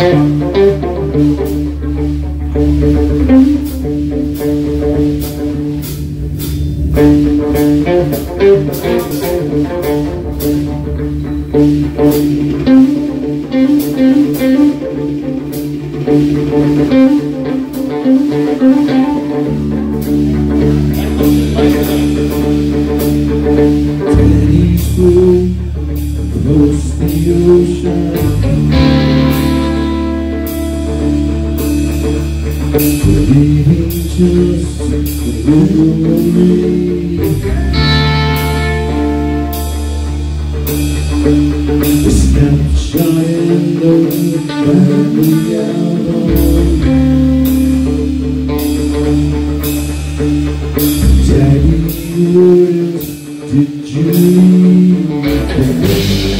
Teddy's Living just memory A snapshot in the family album Daddy, what else did you think?